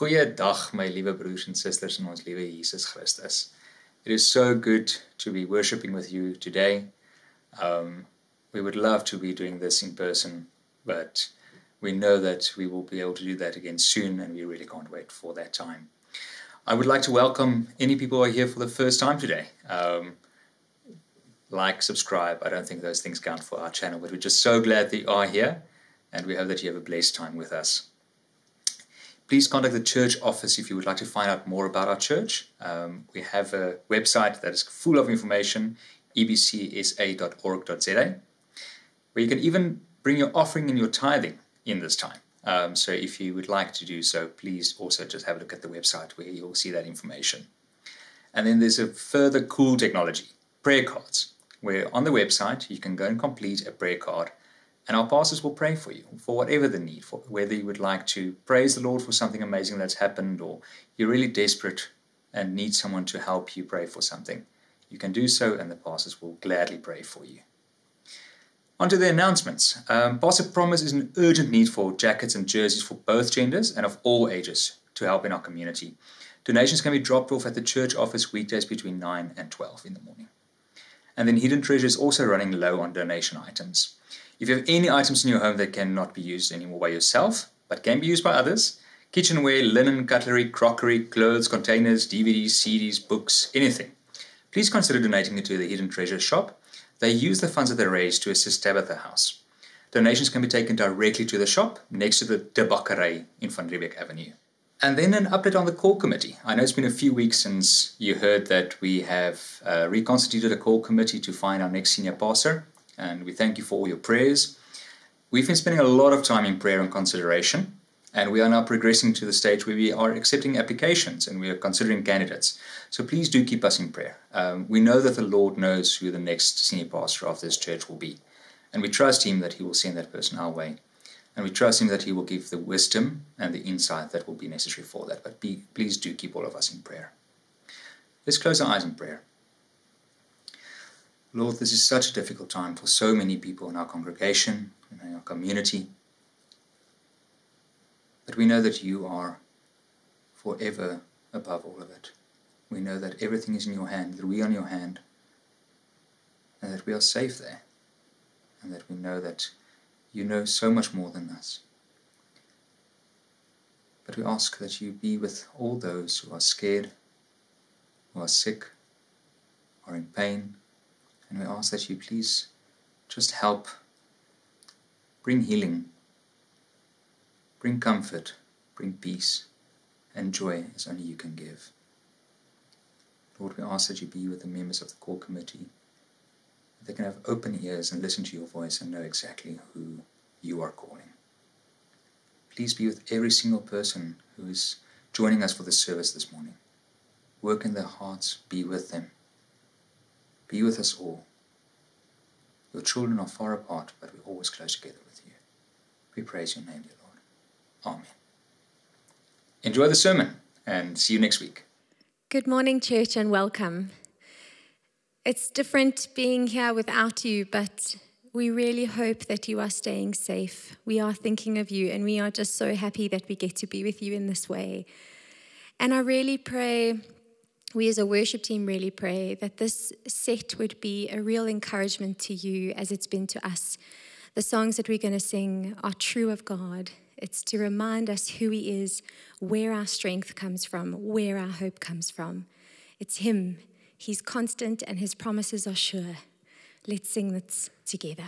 Goeiedag my liewe broers en susters in ons liewe Jesus Christus. It is so good to be worshiping with you today. Um, we would love to be doing this in person, but we know that we will be able to do that again soon, and we really can't wait for that time. I would like to welcome any people who are here for the first time today. Um, like, subscribe. I don't think those things count for our channel, but we're just so glad that you are here, and we hope that you have a blessed time with us. Please contact the church office if you would like to find out more about our church. Um, we have a website that is full of information, ebcsa.org.za, where you can even bring your offering and your tithing in this time. Um, so if you would like to do so, please also just have a look at the website where you'll see that information. And then there's a further cool technology, prayer cards, where on the website you can go and complete a prayer card and our pastors will pray for you for whatever the need, for whether you would like to praise the Lord for something amazing that's happened or you're really desperate and need someone to help you pray for something. You can do so, and the pastors will gladly pray for you. On to the announcements. Um, Pastor Promise is an urgent need for jackets and jerseys for both genders and of all ages to help in our community. Donations can be dropped off at the church office weekdays between 9 and 12 in the morning. And then Hidden Treasure is also running low on donation items. If you have any items in your home that cannot be used anymore by yourself, but can be used by others, kitchenware, linen, cutlery, crockery, clothes, containers, DVDs, CDs, books, anything, please consider donating it to the Hidden Treasure shop. They use the funds that they raise to assist Tabitha House. Donations can be taken directly to the shop next to the De Bakkerij in Van Riebeeck Avenue. And then an update on the call committee. I know it's been a few weeks since you heard that we have uh, reconstituted a call committee to find our next senior pastor and we thank you for all your prayers. We've been spending a lot of time in prayer and consideration, and we are now progressing to the stage where we are accepting applications and we are considering candidates. So please do keep us in prayer. Um, we know that the Lord knows who the next senior pastor of this church will be, and we trust Him that He will send that person our way. And we trust Him that He will give the wisdom and the insight that will be necessary for that. But be, please do keep all of us in prayer. Let's close our eyes in prayer. Lord, this is such a difficult time for so many people in our congregation, in our community. But we know that you are forever above all of it. We know that everything is in your hand, that we are in your hand, and that we are safe there, and that we know that you know so much more than us. But we ask that you be with all those who are scared, who are sick, are in pain, and we ask that you please just help bring healing, bring comfort, bring peace and joy as only you can give. Lord, we ask that you be with the members of the call committee, that they can have open ears and listen to your voice and know exactly who you are calling. Please be with every single person who is joining us for this service this morning. Work in their hearts, be with them. Be with us all. Your children are far apart, but we're always close together with you. We praise your name, dear Lord. Amen. Enjoy the sermon and see you next week. Good morning, church, and welcome. It's different being here without you, but we really hope that you are staying safe. We are thinking of you, and we are just so happy that we get to be with you in this way. And I really pray we as a worship team really pray that this set would be a real encouragement to you as it's been to us. The songs that we're going to sing are true of God. It's to remind us who He is, where our strength comes from, where our hope comes from. It's Him. He's constant and His promises are sure. Let's sing this together.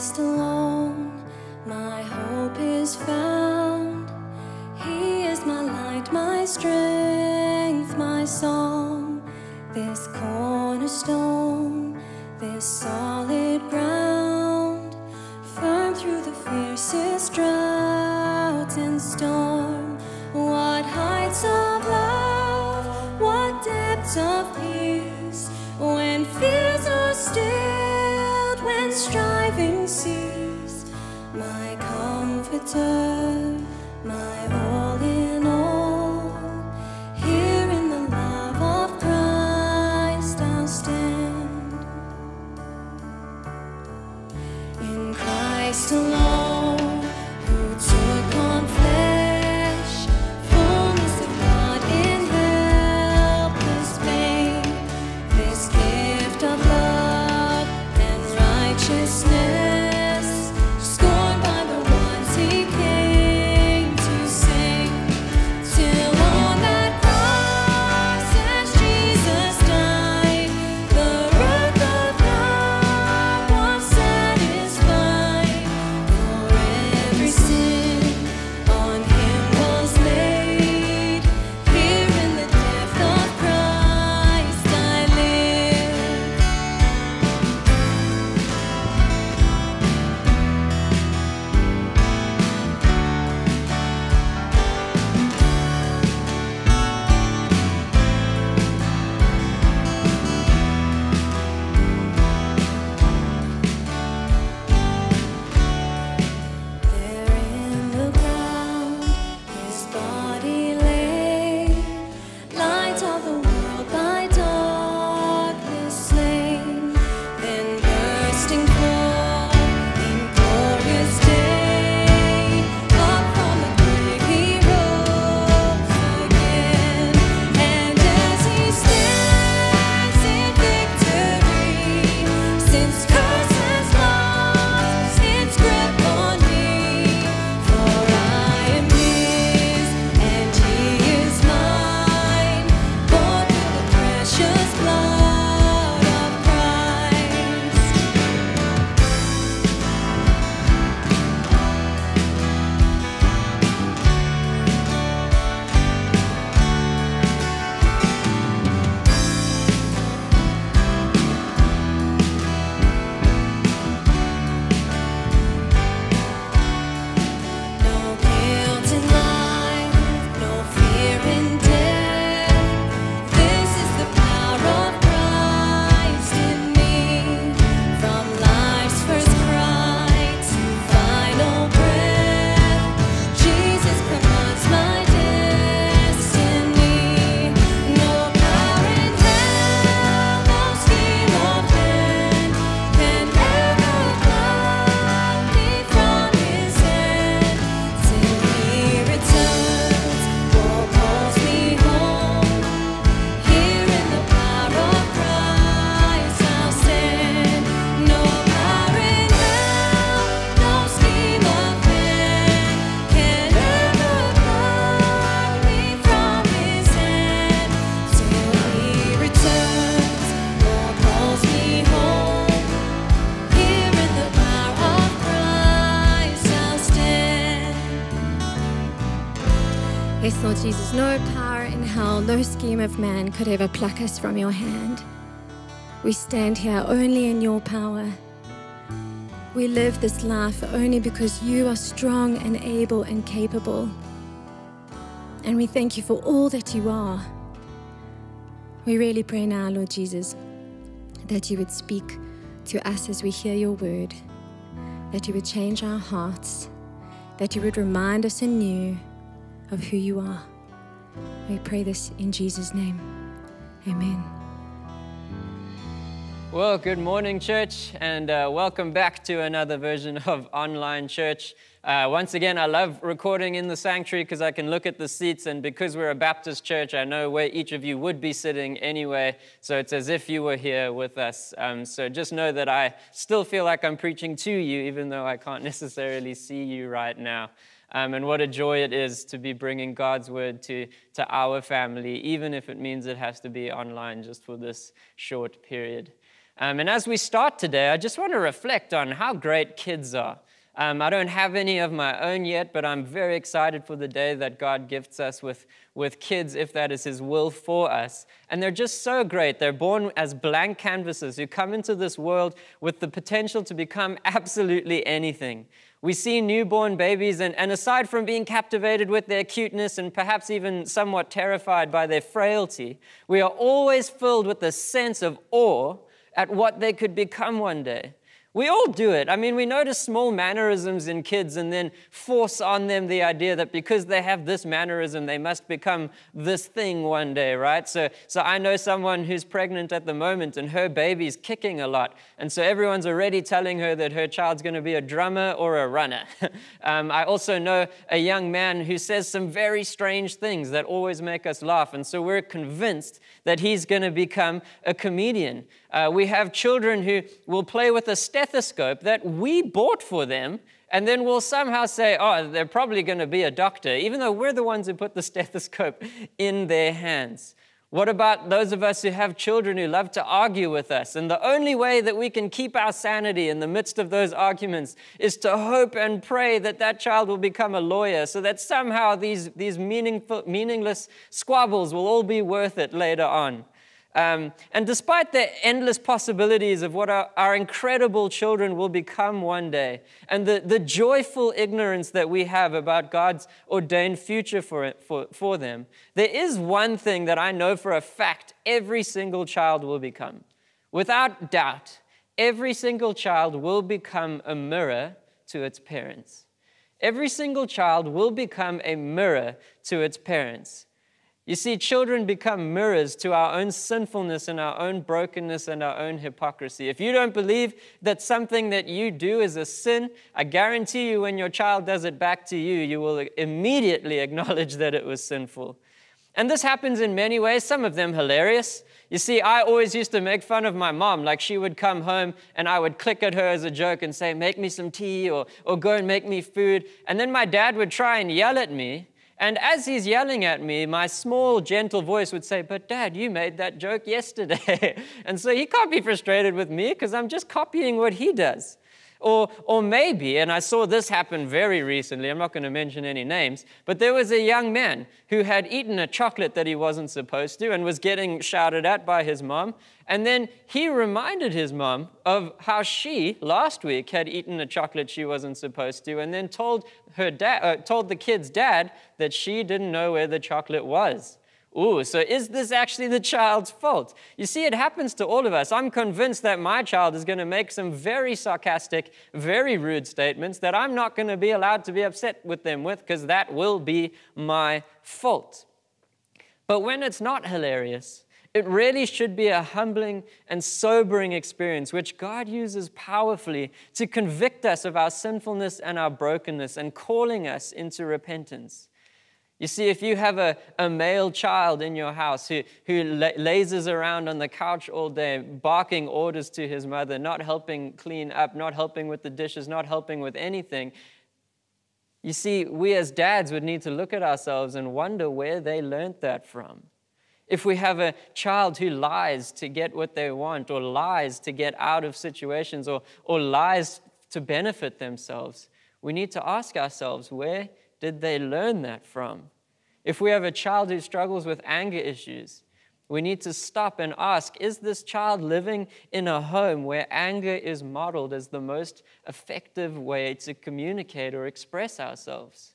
Christ alone, my hope is found. He is my light, my strength, my song. This cornerstone, this solid Jesus, no power in hell, no scheme of man could ever pluck us from your hand. We stand here only in your power. We live this life only because you are strong and able and capable. And we thank you for all that you are. We really pray now, Lord Jesus, that you would speak to us as we hear your word, that you would change our hearts, that you would remind us anew of who you are. We pray this in Jesus' name. Amen. Well, good morning, church, and uh, welcome back to another version of Online Church. Uh, once again, I love recording in the sanctuary because I can look at the seats, and because we're a Baptist church, I know where each of you would be sitting anyway. So it's as if you were here with us. Um, so just know that I still feel like I'm preaching to you, even though I can't necessarily see you right now. Um, and what a joy it is to be bringing God's word to, to our family, even if it means it has to be online just for this short period. Um, and as we start today, I just want to reflect on how great kids are. Um, I don't have any of my own yet, but I'm very excited for the day that God gifts us with, with kids, if that is His will for us. And they're just so great. They're born as blank canvases who come into this world with the potential to become absolutely anything. We see newborn babies, and, and aside from being captivated with their cuteness and perhaps even somewhat terrified by their frailty, we are always filled with a sense of awe at what they could become one day. We all do it. I mean, we notice small mannerisms in kids and then force on them the idea that because they have this mannerism, they must become this thing one day, right? So, so I know someone who's pregnant at the moment and her baby's kicking a lot. And so everyone's already telling her that her child's going to be a drummer or a runner. um, I also know a young man who says some very strange things that always make us laugh. And so we're convinced that he's going to become a comedian. Uh, we have children who will play with a stethoscope that we bought for them, and then we'll somehow say, oh, they're probably going to be a doctor, even though we're the ones who put the stethoscope in their hands. What about those of us who have children who love to argue with us? And the only way that we can keep our sanity in the midst of those arguments is to hope and pray that that child will become a lawyer so that somehow these, these meaningful, meaningless squabbles will all be worth it later on. Um, and despite the endless possibilities of what our, our, incredible children will become one day, and the, the joyful ignorance that we have about God's ordained future for, it, for, for them, there is one thing that I know for a fact every single child will become. Without doubt, every single child will become a mirror to its parents. Every single child will become a mirror to its parents. You see, children become mirrors to our own sinfulness and our own brokenness and our own hypocrisy. If you don't believe that something that you do is a sin, I guarantee you when your child does it back to you, you will immediately acknowledge that it was sinful. And this happens in many ways, some of them hilarious. You see, I always used to make fun of my mom. Like she would come home and I would click at her as a joke and say, Make me some tea or, or go and make me food. And then my dad would try and yell at me. And as he's yelling at me, my small, gentle voice would say, But dad, you made that joke yesterday. and so he can't be frustrated with me because I'm just copying what he does. Or, or maybe, and I saw this happen very recently, I'm not going to mention any names, but there was a young man who had eaten a chocolate that he wasn't supposed to and was getting shouted at by his mom. And then he reminded his mom of how she, last week, had eaten a chocolate she wasn't supposed to, and then told, her dad, uh, told the kid's dad that she didn't know where the chocolate was. Ooh, so is this actually the child's fault? You see, it happens to all of us. I'm convinced that my child is going to make some very sarcastic, very rude statements that I'm not going to be allowed to be upset with them with because that will be my fault. But when it's not hilarious, it really should be a humbling and sobering experience, which God uses powerfully to convict us of our sinfulness and our brokenness and calling us into repentance. You see, if you have a, a male child in your house who, who lazes around on the couch all day, barking orders to his mother, not helping clean up, not helping with the dishes, not helping with anything, you see, we as dads would need to look at ourselves and wonder where they learned that from. If we have a child who lies to get what they want, or lies to get out of situations, or, or lies to benefit themselves, we need to ask ourselves where did they learn that from? If we have a child who struggles with anger issues, we need to stop and ask Is this child living in a home where anger is modeled as the most effective way to communicate or express ourselves?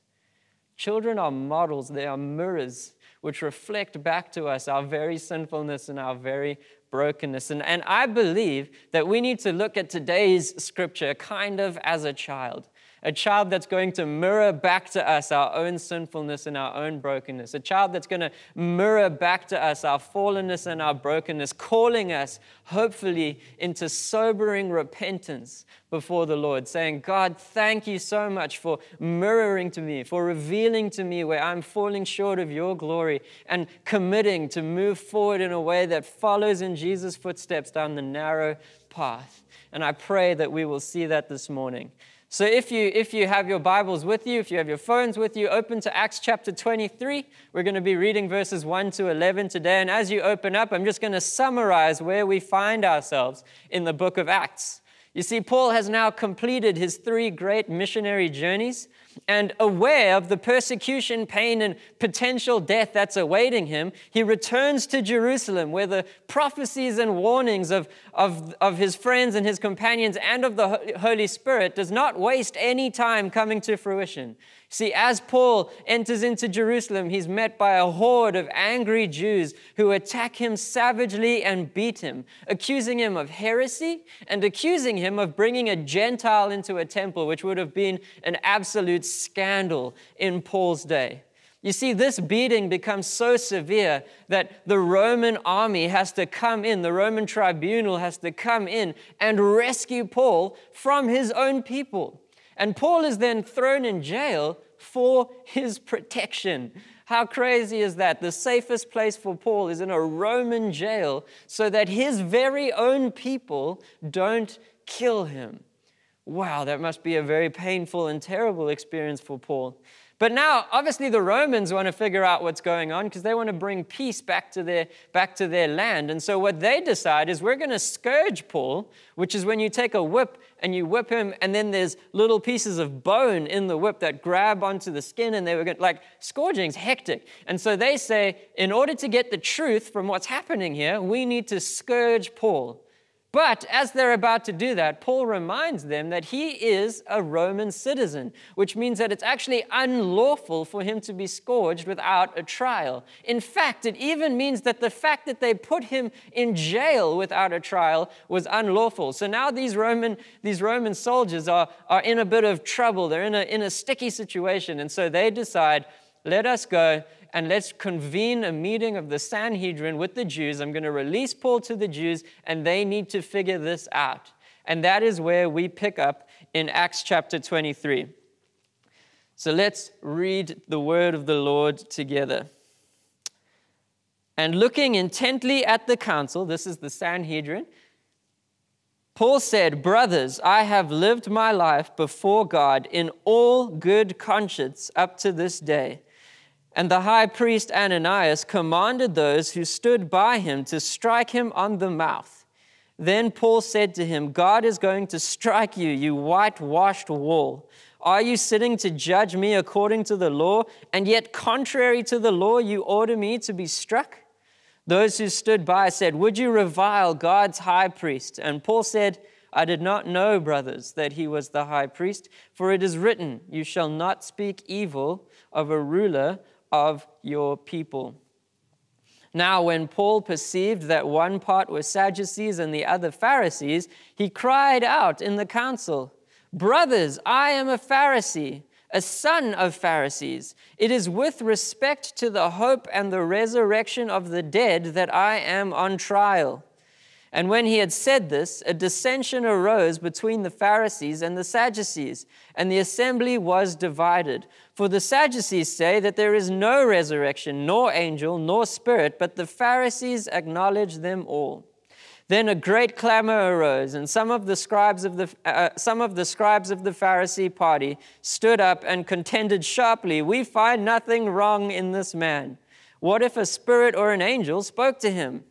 Children are models, they are mirrors which reflect back to us our very sinfulness and our very brokenness. And, and I believe that we need to look at today's scripture kind of as a child a child that's going to mirror back to us our own sinfulness and our own brokenness, a child that's going to mirror back to us our fallenness and our brokenness, calling us, hopefully, into sobering repentance before the Lord, saying, God, thank you so much for mirroring to me, for revealing to me where I'm falling short of your glory, and committing to move forward in a way that follows in Jesus' footsteps down the narrow path. And I pray that we will see that this morning. So if you if you have your Bibles with you, if you have your phones with you, open to Acts chapter 23. We're going to be reading verses 1 to 11 today. And as you open up, I'm just going to summarize where we find ourselves in the book of Acts. You see, Paul has now completed his three great missionary journeys and aware of the persecution, pain, and potential death that's awaiting him, he returns to Jerusalem where the prophecies and warnings of, of, of his friends and his companions and of the Holy Spirit does not waste any time coming to fruition. See, as Paul enters into Jerusalem, he's met by a horde of angry Jews who attack him savagely and beat him, accusing him of heresy and accusing him of bringing a Gentile into a temple, which would have been an absolute scandal in Paul's day. You see, this beating becomes so severe that the Roman army has to come in, the Roman tribunal has to come in and rescue Paul from his own people. And Paul is then thrown in jail for his protection. How crazy is that? The safest place for Paul is in a Roman jail so that his very own people don't kill him. Wow, that must be a very painful and terrible experience for Paul. But now, obviously, the Romans want to figure out what's going on because they want to bring peace back to, their, back to their land. And so, what they decide is we're going to scourge Paul, which is when you take a whip and you whip him, and then there's little pieces of bone in the whip that grab onto the skin, and they were going, like, scourging's hectic. And so, they say, in order to get the truth from what's happening here, we need to scourge Paul. But as they're about to do that, Paul reminds them that he is a Roman citizen, which means that it's actually unlawful for him to be scourged without a trial. In fact, it even means that the fact that they put him in jail without a trial was unlawful. So now these Roman, these Roman soldiers are, are in a bit of trouble. They're in a, in a sticky situation. And so they decide, let us go and let's convene a meeting of the Sanhedrin with the Jews. I'm going to release Paul to the Jews, and they need to figure this out. And that is where we pick up in Acts chapter 23. So let's read the word of the Lord together. And looking intently at the council, this is the Sanhedrin, Paul said, Brothers, I have lived my life before God in all good conscience up to this day. And the high priest Ananias commanded those who stood by him to strike him on the mouth. Then Paul said to him, God is going to strike you, you whitewashed wall. Are you sitting to judge me according to the law, and yet contrary to the law, you order me to be struck? Those who stood by said, Would you revile God's high priest? And Paul said, I did not know, brothers, that he was the high priest, for it is written, You shall not speak evil of a ruler of your people. Now, when Paul perceived that one part were Sadducees and the other Pharisees, he cried out in the council, Brothers, I am a Pharisee, a son of Pharisees. It is with respect to the hope and the resurrection of the dead that I am on trial. And when he had said this, a dissension arose between the Pharisees and the Sadducees, and the assembly was divided. For the Sadducees say that there is no resurrection, nor angel, nor spirit, but the Pharisees acknowledge them all. Then a great clamor arose, and some of the scribes of the, uh, some of the scribes of the Pharisee party stood up and contended sharply, We find nothing wrong in this man. What if a spirit or an angel spoke to him?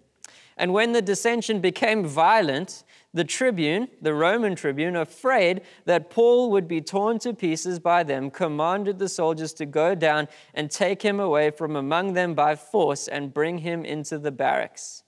And when the dissension became violent, the tribune, the Roman tribune, afraid that Paul would be torn to pieces by them, commanded the soldiers to go down and take him away from among them by force and bring him into the barracks.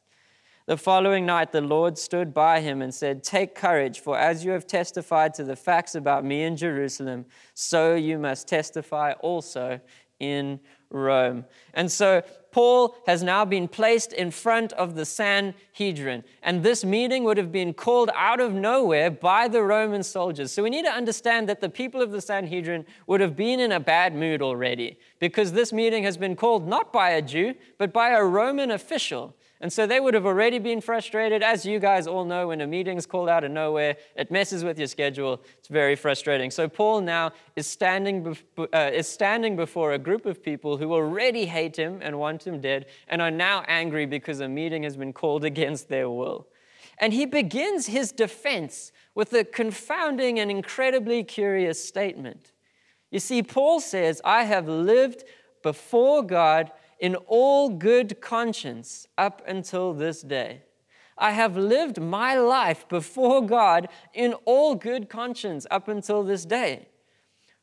The following night, the Lord stood by him and said, Take courage, for as you have testified to the facts about me in Jerusalem, so you must testify also in Rome. And so Paul has now been placed in front of the Sanhedrin, and this meeting would have been called out of nowhere by the Roman soldiers. So we need to understand that the people of the Sanhedrin would have been in a bad mood already, because this meeting has been called not by a Jew, but by a Roman official. And so they would have already been frustrated. As you guys all know, when a meeting's called out of nowhere, it messes with your schedule. It's very frustrating. So Paul now is standing, uh, is standing before a group of people who already hate him and want him dead and are now angry because a meeting has been called against their will. And he begins his defense with a confounding and incredibly curious statement. You see, Paul says, I have lived before God in all good conscience up until this day. I have lived my life before God in all good conscience up until this day.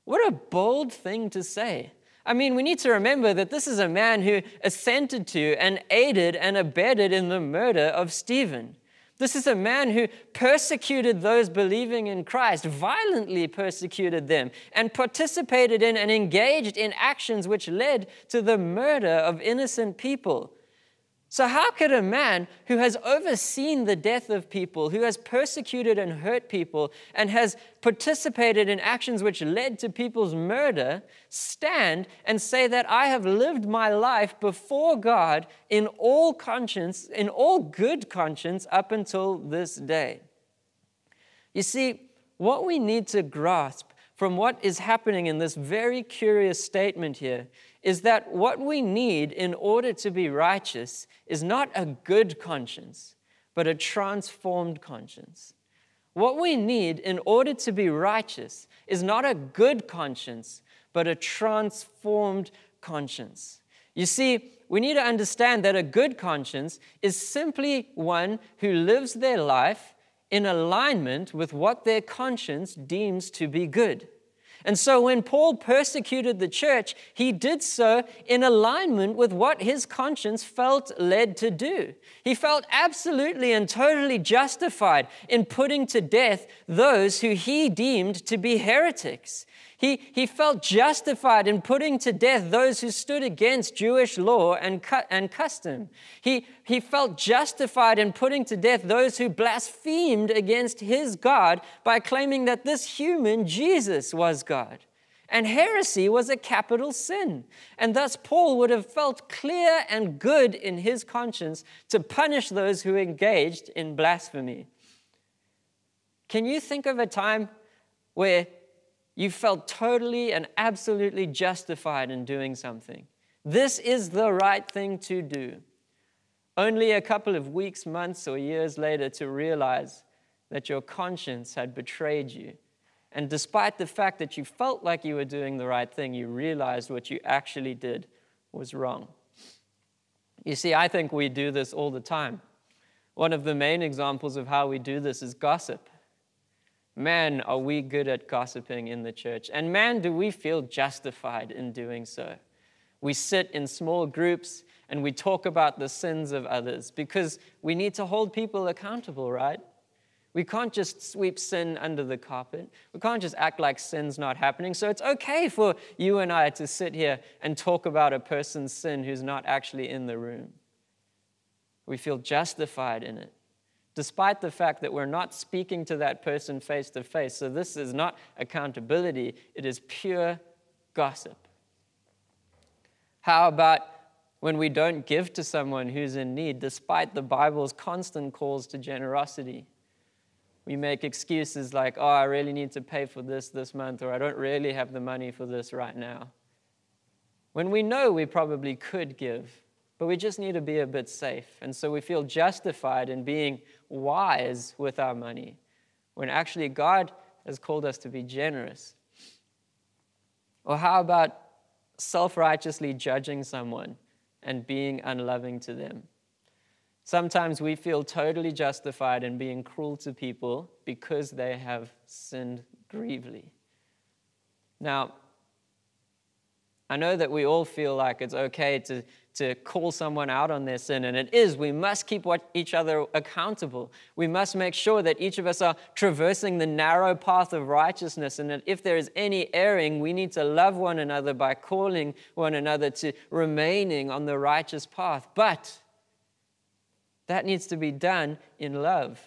What a bold thing to say. I mean, we need to remember that this is a man who assented to and aided and abetted in the murder of Stephen. This is a man who persecuted those believing in Christ, violently persecuted them, and participated in and engaged in actions which led to the murder of innocent people. So, how could a man who has overseen the death of people, who has persecuted and hurt people, and has participated in actions which led to people's murder, stand and say that I have lived my life before God in all conscience, in all good conscience, up until this day? You see, what we need to grasp from what is happening in this very curious statement here is that what we need in order to be righteous is not a good conscience, but a transformed conscience. What we need in order to be righteous is not a good conscience, but a transformed conscience. You see, we need to understand that a good conscience is simply one who lives their life in alignment with what their conscience deems to be good. And so when Paul persecuted the church, he did so in alignment with what his conscience felt led to do. He felt absolutely and totally justified in putting to death those who he deemed to be heretics. He, he felt justified in putting to death those who stood against Jewish law and, cu- and custom. He, he felt justified in putting to death those who blasphemed against his God by claiming that this human, Jesus, was God. And heresy was a capital sin. And thus, Paul would have felt clear and good in his conscience to punish those who engaged in blasphemy. Can you think of a time where you felt totally and absolutely justified in doing something. This is the right thing to do. Only a couple of weeks, months, or years later to realize that your conscience had betrayed you. And despite the fact that you felt like you were doing the right thing, you realized what you actually did was wrong. You see, I think we do this all the time. One of the main examples of how we do this is gossip. Man, are we good at gossiping in the church? And man, do we feel justified in doing so? We sit in small groups and we talk about the sins of others because we need to hold people accountable, right? We can't just sweep sin under the carpet. We can't just act like sin's not happening. So it's okay for you and I to sit here and talk about a person's sin who's not actually in the room. We feel justified in it despite the fact that we're not speaking to that person face to face. So this is not accountability, it is pure gossip. How about when we don't give to someone who's in need, despite the Bible's constant calls to generosity? We make excuses like, oh, I really need to pay for this this month, or I don't really have the money for this right now. When we know we probably could give, but we just need to be a bit safe. And so we feel justified in being wise with our money when actually God has called us to be generous. Or how about self righteously judging someone and being unloving to them? Sometimes we feel totally justified in being cruel to people because they have sinned grievously. Now, I know that we all feel like it's okay to to call someone out on their sin, and it is. We must keep each other accountable. We must make sure that each of us are traversing the narrow path of righteousness, and that if there is any erring, we need to love one another by calling one another to remaining on the righteous path. But that needs to be done in love.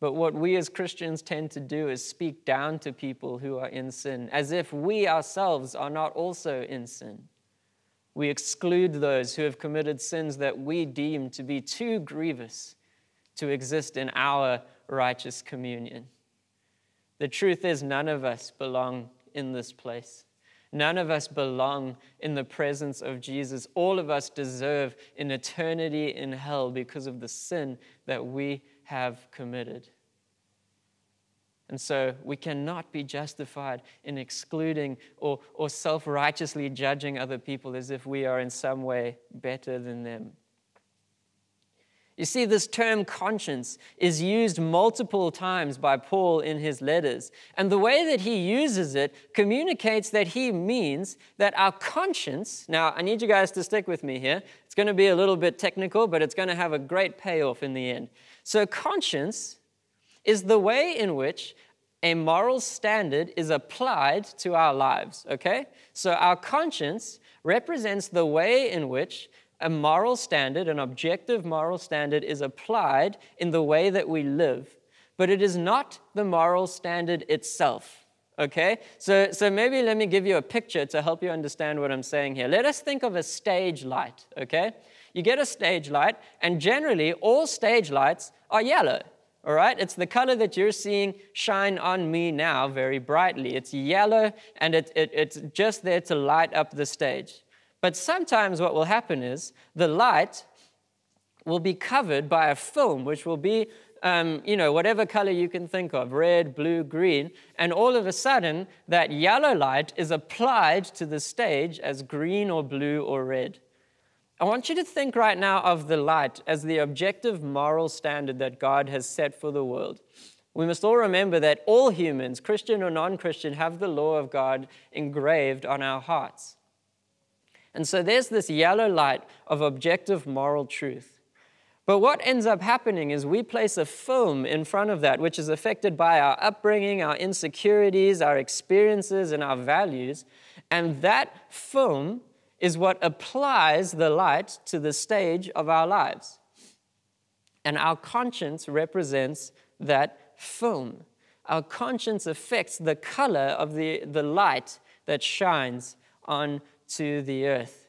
But what we as Christians tend to do is speak down to people who are in sin, as if we ourselves are not also in sin. We exclude those who have committed sins that we deem to be too grievous to exist in our righteous communion. The truth is, none of us belong in this place. None of us belong in the presence of Jesus. All of us deserve an eternity in hell because of the sin that we have committed. And so we cannot be justified in excluding or, or self righteously judging other people as if we are in some way better than them. You see, this term conscience is used multiple times by Paul in his letters. And the way that he uses it communicates that he means that our conscience, now I need you guys to stick with me here. It's going to be a little bit technical, but it's going to have a great payoff in the end. So, conscience is the way in which a moral standard is applied to our lives, okay? So our conscience represents the way in which a moral standard, an objective moral standard, is applied in the way that we live, but it is not the moral standard itself. Okay? So, so maybe let me give you a picture to help you understand what I'm saying here. Let us think of a stage light, okay? You get a stage light, and generally all stage lights are yellow. All right, it's the color that you're seeing shine on me now very brightly. It's yellow and it, it, it's just there to light up the stage. But sometimes what will happen is the light will be covered by a film, which will be, um, you know, whatever color you can think of red, blue, green. And all of a sudden, that yellow light is applied to the stage as green or blue or red. I want you to think right now of the light as the objective moral standard that God has set for the world. We must all remember that all humans, Christian or non Christian, have the law of God engraved on our hearts. And so there's this yellow light of objective moral truth. But what ends up happening is we place a film in front of that, which is affected by our upbringing, our insecurities, our experiences, and our values. And that film is what applies the light to the stage of our lives. And our conscience represents that film. Our conscience affects the color of the, the light that shines onto the earth.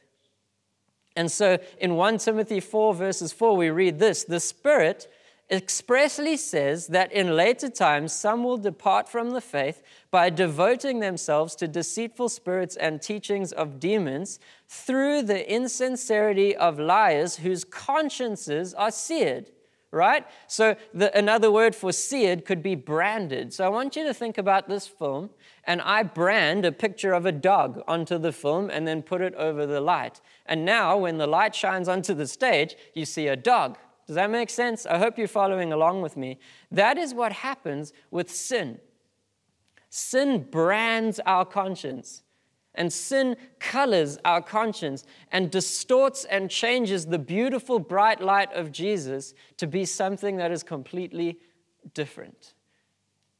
And so in 1 Timothy 4, verses 4, we read this The Spirit expressly says that in later times some will depart from the faith by devoting themselves to deceitful spirits and teachings of demons through the insincerity of liars whose consciences are seared. Right? So, the, another word for seared could be branded. So, I want you to think about this film, and I brand a picture of a dog onto the film and then put it over the light. And now, when the light shines onto the stage, you see a dog. Does that make sense? I hope you're following along with me. That is what happens with sin. Sin brands our conscience, and sin colors our conscience and distorts and changes the beautiful, bright light of Jesus to be something that is completely different.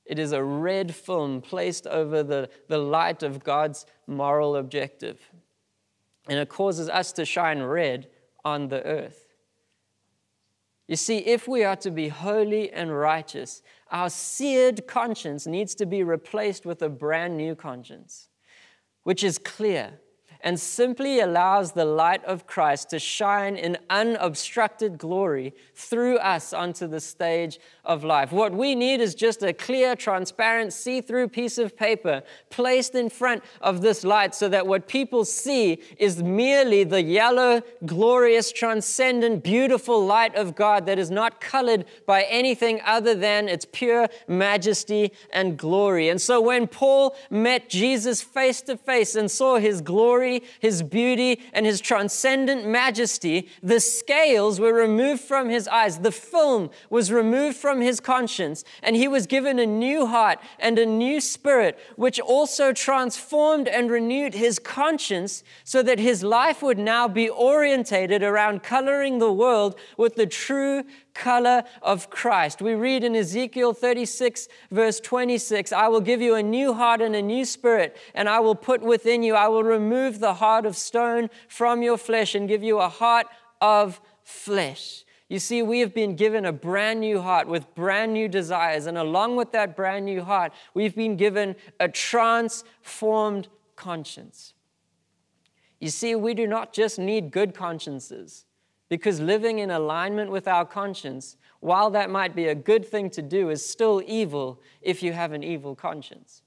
It is a red film placed over the, the light of God's moral objective. And it causes us to shine red on the earth. You see, if we are to be holy and righteous, our seared conscience needs to be replaced with a brand new conscience, which is clear and simply allows the light of Christ to shine in unobstructed glory through us onto the stage of life. What we need is just a clear, transparent, see through piece of paper placed in front of this light so that what people see is merely the yellow, glorious, transcendent, beautiful light of God that is not colored by anything other than its pure majesty and glory. And so when Paul met Jesus face to face and saw his glory, his beauty, and his transcendent majesty, the scales were removed from his eyes. The film was removed from his conscience, and he was given a new heart and a new spirit, which also transformed and renewed his conscience so that his life would now be orientated around coloring the world with the true color of Christ. We read in Ezekiel 36, verse 26 I will give you a new heart and a new spirit, and I will put within you, I will remove the heart of stone from your flesh and give you a heart of flesh. You see, we have been given a brand new heart with brand new desires, and along with that brand new heart, we've been given a transformed conscience. You see, we do not just need good consciences. Because living in alignment with our conscience, while that might be a good thing to do, is still evil if you have an evil conscience.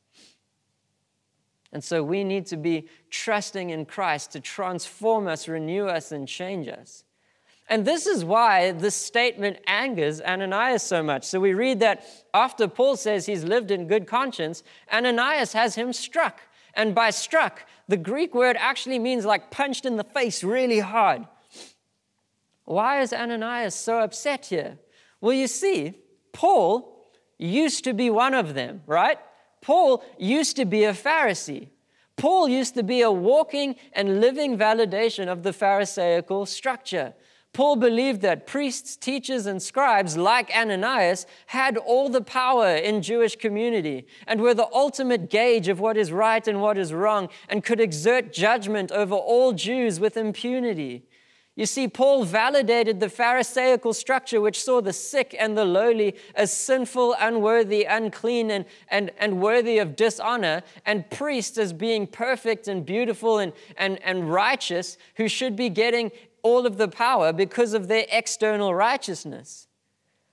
And so we need to be trusting in Christ to transform us, renew us, and change us. And this is why this statement angers Ananias so much. So we read that after Paul says he's lived in good conscience, Ananias has him struck. And by struck, the Greek word actually means like punched in the face really hard. Why is Ananias so upset here? Well, you see, Paul used to be one of them, right? Paul used to be a Pharisee. Paul used to be a walking and living validation of the Pharisaical structure. Paul believed that priests, teachers, and scribes like Ananias had all the power in Jewish community and were the ultimate gauge of what is right and what is wrong and could exert judgment over all Jews with impunity. You see, Paul validated the Pharisaical structure, which saw the sick and the lowly as sinful, unworthy, unclean, and, and, and worthy of dishonor, and priests as being perfect and beautiful and, and, and righteous, who should be getting all of the power because of their external righteousness.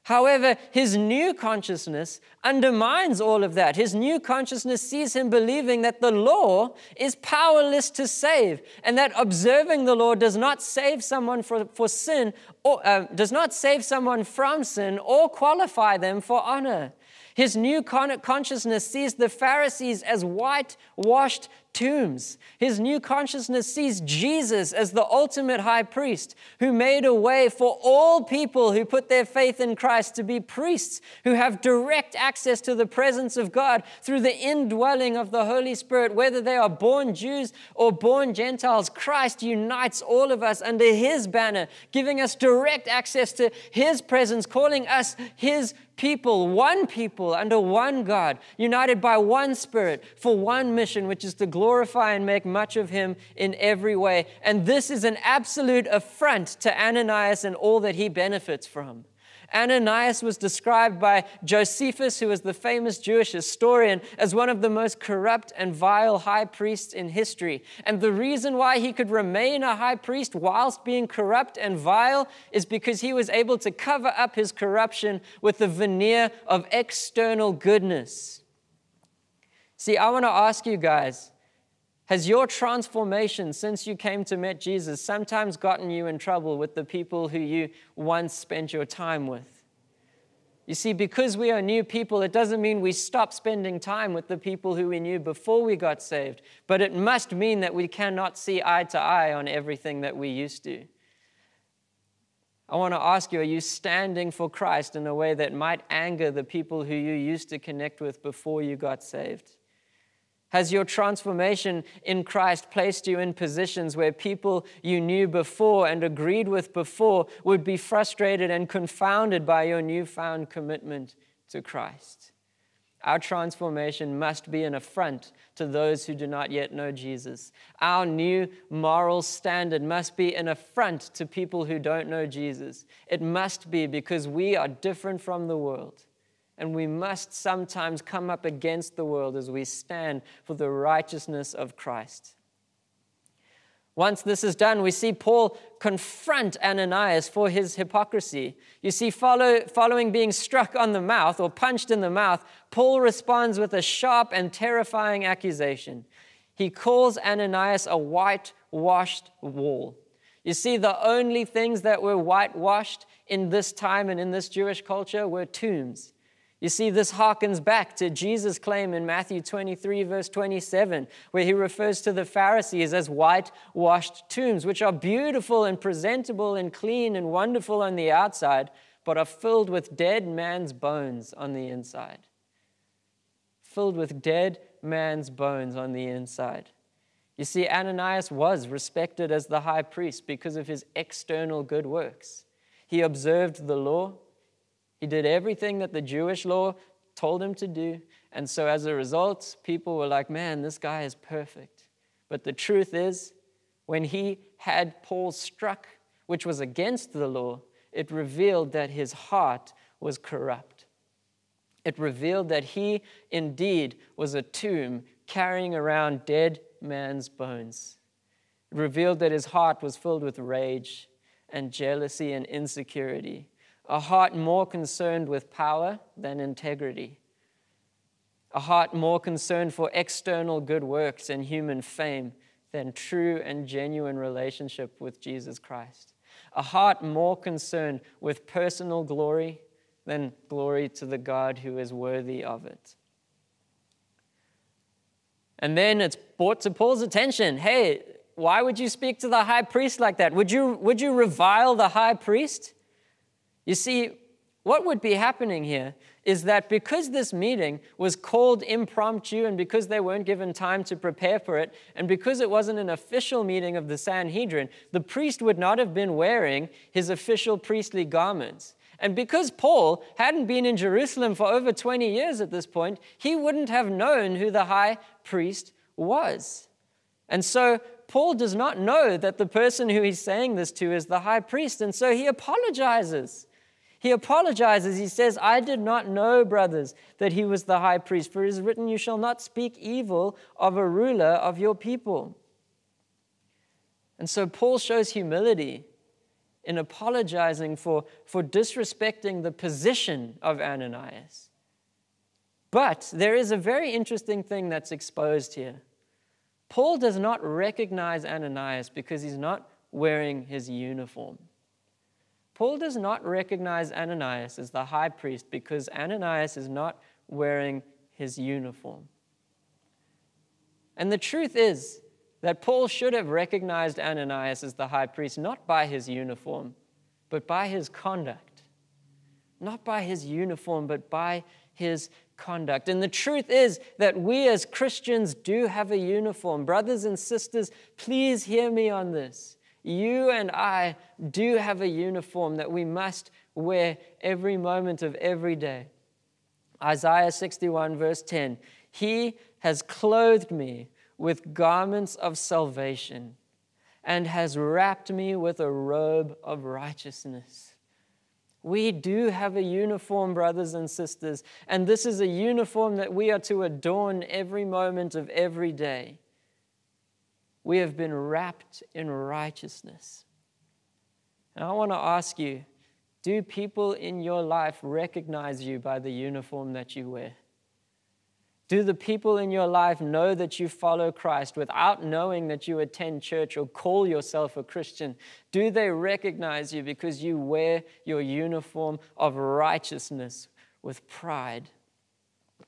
However, his new consciousness undermines all of that. His new consciousness sees him believing that the law is powerless to save, and that observing the law does not save someone for, for sin, or uh, does not save someone from sin or qualify them for honor. His new con- consciousness sees the Pharisees as whitewashed tombs. His new consciousness sees Jesus as the ultimate high priest who made a way for all people who put their faith in Christ to be priests who have direct access to the presence of God through the indwelling of the Holy Spirit. Whether they are born Jews or born Gentiles, Christ unites all of us under his banner, giving us direct access to his presence, calling us his people, one people under one God, united by one Spirit for one mission, which is to glorify and make much of Him in every way. And this is an absolute affront to Ananias and all that he benefits from. Ananias was described by Josephus, who was the famous Jewish historian, as one of the most corrupt and vile high priests in history. And the reason why he could remain a high priest whilst being corrupt and vile is because he was able to cover up his corruption with the veneer of external goodness. See, I want to ask you guys has your transformation since you came to meet Jesus sometimes gotten you in trouble with the people who you once spent your time with? You see, because we are new people, it doesn't mean we stop spending time with the people who we knew before we got saved, but it must mean that we cannot see eye to eye on everything that we used to. I want to ask you are you standing for Christ in a way that might anger the people who you used to connect with before you got saved? Has your transformation in Christ placed you in positions where people you knew before and agreed with before would be frustrated and confounded by your newfound commitment to Christ? Our transformation must be an affront to those who do not yet know Jesus. Our new moral standard must be an affront to people who don't know Jesus. It must be because we are different from the world and we must sometimes come up against the world as we stand for the righteousness of Christ. Once this is done, we see Paul confront Ananias for his hypocrisy. You see, follow, following being struck on the mouth or punched in the mouth, Paul responds with a sharp and terrifying accusation. He calls Ananias a whitewashed wall. You see, the only things that were whitewashed in this time and in this Jewish culture were tombs. You see, this harkens back to Jesus' claim in Matthew 23, verse 27, where he refers to the Pharisees as whitewashed tombs, which are beautiful and presentable and clean and wonderful on the outside, but are filled with dead man's bones on the inside. Filled with dead man's bones on the inside. You see, Ananias was respected as the high priest because of his external good works. He observed the law, he did everything that the Jewish law told him to do. And so as a result, people were like, man, this guy is perfect. But the truth is, when he had Paul struck, which was against the law, it revealed that his heart was corrupt. It revealed that he indeed was a tomb carrying around dead man's bones. It revealed that his heart was filled with rage and jealousy and insecurity a heart more concerned with power than integrity. a heart more concerned for external good works and human fame than true and genuine relationship with Jesus Christ, a heart more concerned with personal glory than glory to the God who is worthy of it. And then it's brought to Paul's attention hey, why would you speak to the high priest like that? Would you, would you revile the high priest? You see, what would be happening here is that because this meeting was called impromptu and because they weren't given time to prepare for it, and because it wasn't an official meeting of the Sanhedrin, the priest would not have been wearing his official priestly garments. And because Paul hadn't been in Jerusalem for over 20 years at this point, he wouldn't have known who the high priest was. And so Paul does not know that the person who he's saying this to is the high priest. And so he apologizes. He apologizes. He says, I did not know, brothers, that he was the high priest, for it is written, You shall not speak evil of a ruler of your people. And so Paul shows humility in apologizing for, for disrespecting the position of Ananias. But there is a very interesting thing that's exposed here. Paul does not recognize Ananias because he's not wearing his uniform. Paul does not recognize Ananias as the high priest because Ananias is not wearing his uniform. And the truth is that Paul should have recognized Ananias as the high priest not by his uniform, but by his conduct. Not by his uniform, but by his conduct. And the truth is that we as Christians do have a uniform. Brothers and sisters, please hear me on this. You and I do have a uniform that we must wear every moment of every day. Isaiah 61, verse 10 He has clothed me with garments of salvation and has wrapped me with a robe of righteousness. We do have a uniform, brothers and sisters, and this is a uniform that we are to adorn every moment of every day. We have been wrapped in righteousness. And I want to ask you do people in your life recognize you by the uniform that you wear? Do the people in your life know that you follow Christ without knowing that you attend church or call yourself a Christian? Do they recognize you because you wear your uniform of righteousness with pride?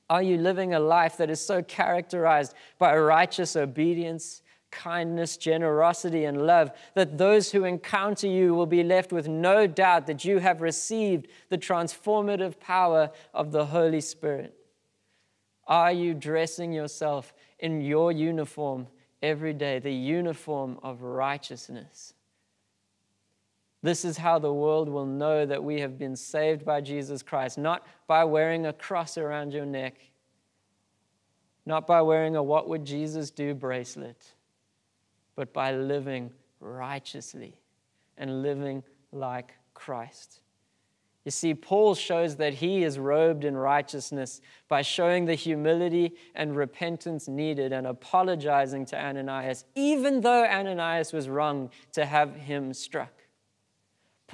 Are you living a life that is so characterized by righteous obedience, kindness, generosity, and love that those who encounter you will be left with no doubt that you have received the transformative power of the Holy Spirit? Are you dressing yourself in your uniform every day, the uniform of righteousness? This is how the world will know that we have been saved by Jesus Christ, not by wearing a cross around your neck, not by wearing a what would Jesus do bracelet, but by living righteously and living like Christ. You see, Paul shows that he is robed in righteousness by showing the humility and repentance needed and apologizing to Ananias, even though Ananias was wrong to have him struck.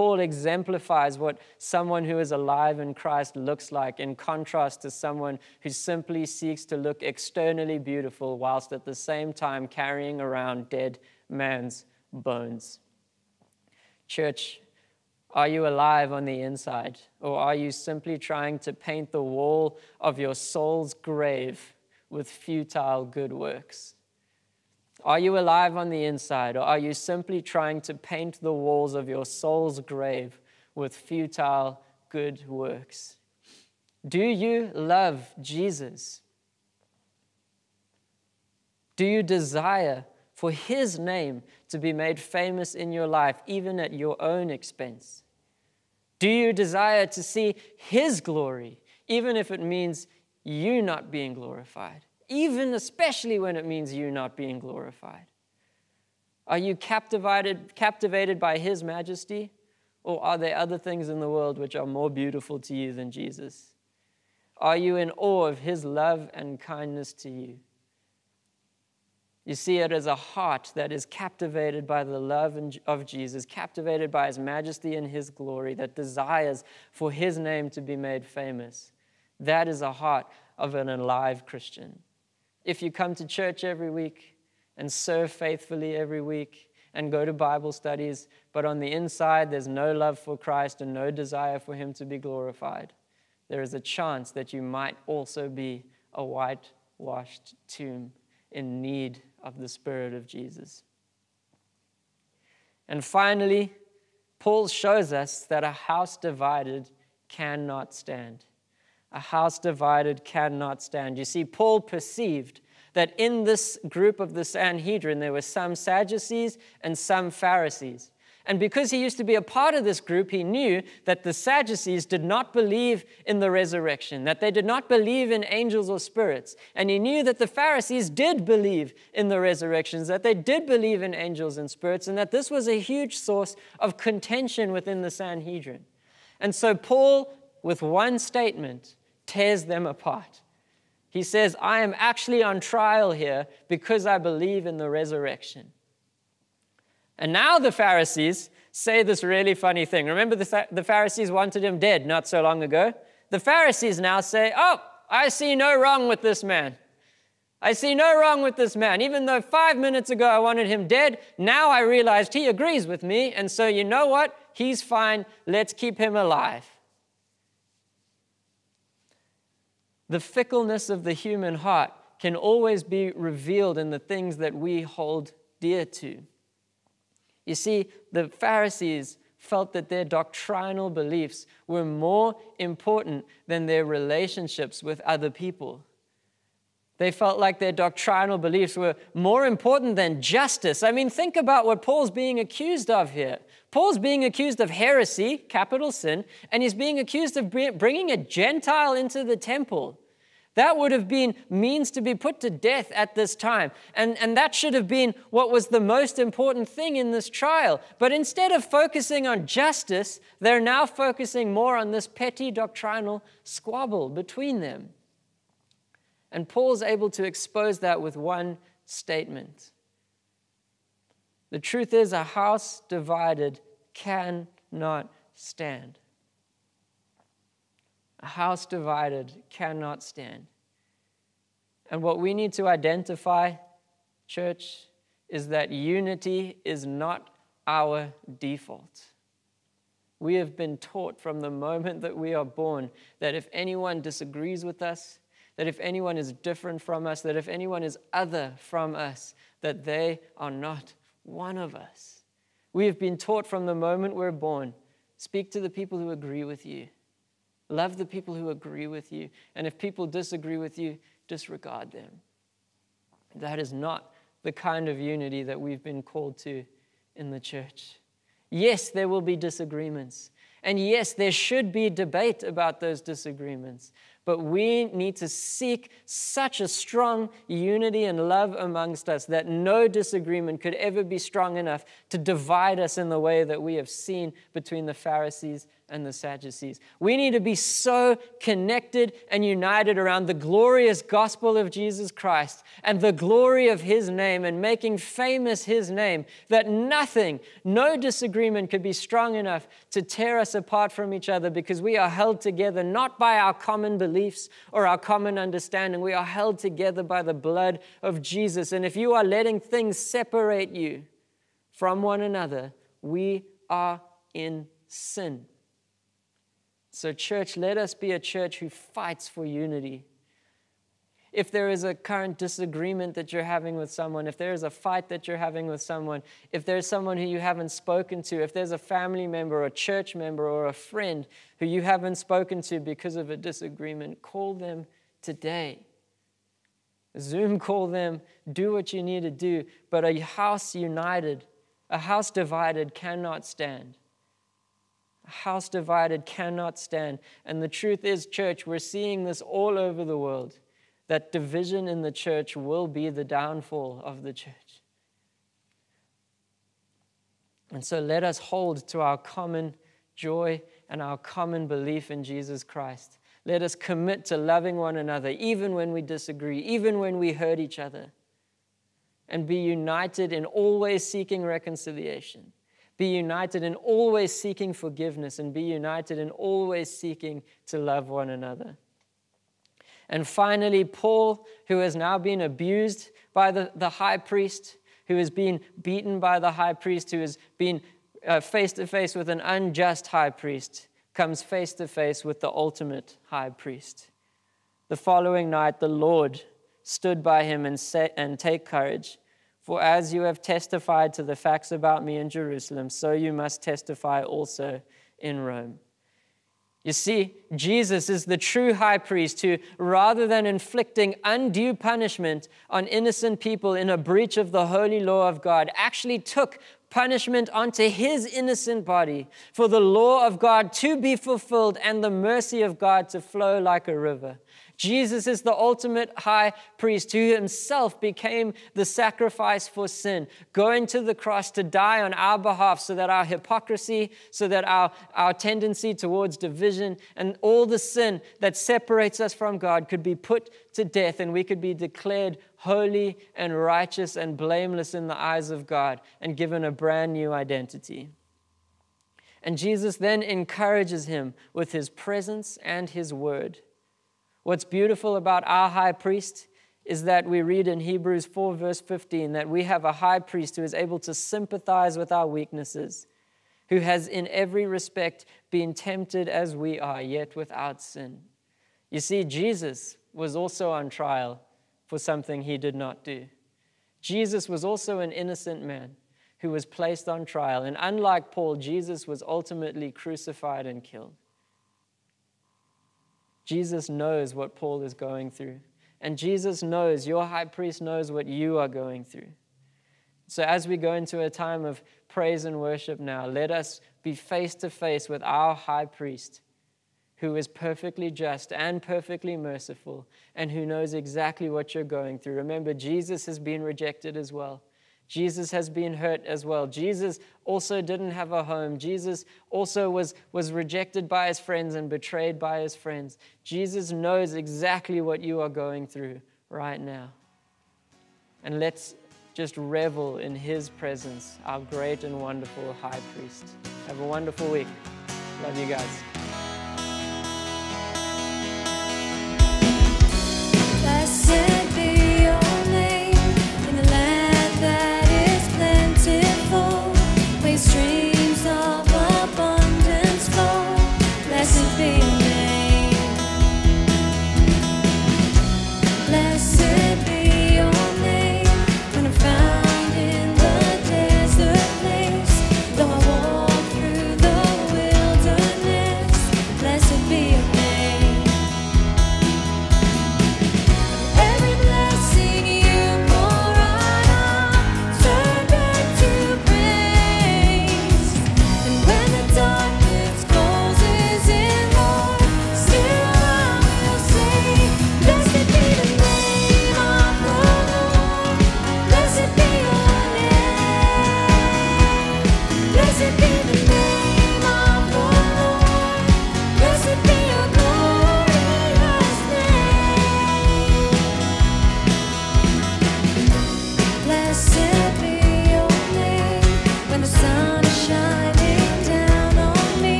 Paul exemplifies what someone who is alive in Christ looks like in contrast to someone who simply seeks to look externally beautiful whilst at the same time carrying around dead man's bones. Church, are you alive on the inside? Or are you simply trying to paint the wall of your soul's grave with futile good works? Are you alive on the inside? Or are you simply trying to paint the walls of your soul's grave with futile good works? Do you love Jesus? Do you desire for his name to be made famous in your life, even at your own expense? Do you desire to see his glory, even if it means you not being glorified? Even especially when it means you not being glorified? Are you captivated, captivated by his majesty? Or are there other things in the world which are more beautiful to you than Jesus? Are you in awe of his love and kindness to you? You see it as a heart that is captivated by the love of Jesus, captivated by his majesty and his glory, that desires for his name to be made famous. That is a heart of an alive Christian. If you come to church every week and serve faithfully every week and go to Bible studies, but on the inside there's no love for Christ and no desire for Him to be glorified, there is a chance that you might also be a whitewashed tomb in need of the Spirit of Jesus. And finally, Paul shows us that a house divided cannot stand. A house divided cannot stand. You see, Paul perceived that in this group of the Sanhedrin, there were some Sadducees and some Pharisees. And because he used to be a part of this group, he knew that the Sadducees did not believe in the resurrection, that they did not believe in angels or spirits. And he knew that the Pharisees did believe in the resurrections, that they did believe in angels and spirits, and that this was a huge source of contention within the Sanhedrin. And so Paul, with one statement, tears them apart. He says, I am actually on trial here because I believe in the resurrection. And now the Pharisees say this really funny thing. Remember, the, the Pharisees wanted him dead not so long ago? The Pharisees now say, Oh, I see no wrong with this man. I see no wrong with this man. Even though five minutes ago I wanted him dead, now I realized he agrees with me. And so, you know what? He's fine. Let's keep him alive. The fickleness of the human heart can always be revealed in the things that we hold dear to. You see, the Pharisees felt that their doctrinal beliefs were more important than their relationships with other people. They felt like their doctrinal beliefs were more important than justice. I mean, think about what Paul's being accused of here. Paul's being accused of heresy, capital sin, and he's being accused of bringing a Gentile into the temple. That would have been means to be put to death at this time. And, and that should have been what was the most important thing in this trial. But instead of focusing on justice, they're now focusing more on this petty doctrinal squabble between them. And Paul's able to expose that with one statement. The truth is, a house divided cannot stand. A house divided cannot stand. And what we need to identify, church, is that unity is not our default. We have been taught from the moment that we are born that if anyone disagrees with us, that if anyone is different from us, that if anyone is other from us, that they are not one of us. We have been taught from the moment we're born speak to the people who agree with you. Love the people who agree with you. And if people disagree with you, disregard them. That is not the kind of unity that we've been called to in the church. Yes, there will be disagreements. And yes, there should be debate about those disagreements. But we need to seek such a strong unity and love amongst us that no disagreement could ever be strong enough to divide us in the way that we have seen between the Pharisees and the Sadducees. We need to be so connected and united around the glorious gospel of Jesus Christ and the glory of his name and making famous his name that nothing, no disagreement could be strong enough to tear us apart from each other because we are held together not by our common beliefs or our common understanding. We are held together by the blood of Jesus. And if you are letting things separate you from one another, we are in sin. So, church, let us be a church who fights for unity. If there is a current disagreement that you're having with someone, if there is a fight that you're having with someone, if there's someone who you haven't spoken to, if there's a family member, or a church member, or a friend who you haven't spoken to because of a disagreement, call them today. Zoom call them, do what you need to do. But a house united, a house divided cannot stand house divided cannot stand. And the truth is, church, we're seeing this all over the world that division in the church will be the downfall of the church. And so let us hold to our common joy and our common belief in Jesus Christ. Let us commit to loving one another, even when we disagree, even when we hurt each other, and be united in always seeking reconciliation. Be united in always seeking forgiveness and be united in always seeking to love one another. And finally, Paul, who has now been abused by the, the high priest, who has been beaten by the high priest, who has been uh, face to face with an unjust high priest, comes face to face with the ultimate high priest. The following night, the Lord stood by him and said, and take courage. For as you have testified to the facts about me in Jerusalem, so you must testify also in Rome. You see, Jesus is the true high priest who, rather than inflicting undue punishment on innocent people in a breach of the holy law of God, actually took punishment onto his innocent body for the law of God to be fulfilled and the mercy of God to flow like a river. Jesus is the ultimate high priest who himself became the sacrifice for sin, going to the cross to die on our behalf so that our hypocrisy, so that our, our tendency towards division, and all the sin that separates us from God could be put to death and we could be declared holy and righteous and blameless in the eyes of God and given a brand new identity. And Jesus then encourages him with his presence and his word. What's beautiful about our high priest is that we read in Hebrews 4, verse 15, that we have a high priest who is able to sympathize with our weaknesses, who has in every respect been tempted as we are, yet without sin. You see, Jesus was also on trial for something he did not do. Jesus was also an innocent man who was placed on trial. And unlike Paul, Jesus was ultimately crucified and killed. Jesus knows what Paul is going through. And Jesus knows, your high priest knows what you are going through. So, as we go into a time of praise and worship now, let us be face to face with our high priest who is perfectly just and perfectly merciful and who knows exactly what you're going through. Remember, Jesus has been rejected as well. Jesus has been hurt as well. Jesus also didn't have a home. Jesus also was, was rejected by his friends and betrayed by his friends. Jesus knows exactly what you are going through right now. And let's just revel in his presence, our great and wonderful high priest. Have a wonderful week. Love you guys.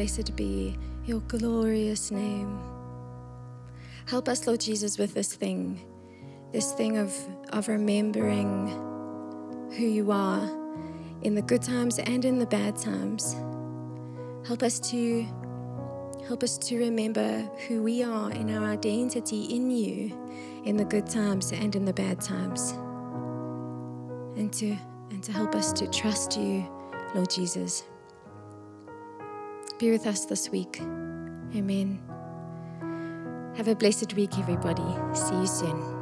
Blessed be your glorious name. Help us, Lord Jesus, with this thing, this thing of, of remembering who you are in the good times and in the bad times. Help us to help us to remember who we are in our identity in you in the good times and in the bad times. And to and to help us to trust you, Lord Jesus. Be with us this week. Amen. Have a blessed week, everybody. See you soon.